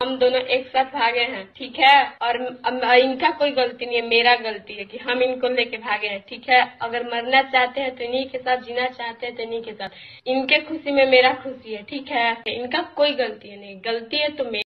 हम दोनों एक साथ भागे हैं, ठीक है? और इनका कोई गलती नहीं है, मेरा गलती है कि हम इनको लेके भागे हैं, ठीक है? अगर मरना चाहते हैं तो इन्हीं के साथ, जीना चाहते हैं तो इन्हीं के साथ। इनके खुशी में मेरा खुशी है, ठीक है? इनका कोई गलती है नहीं, गलती है तो मेरी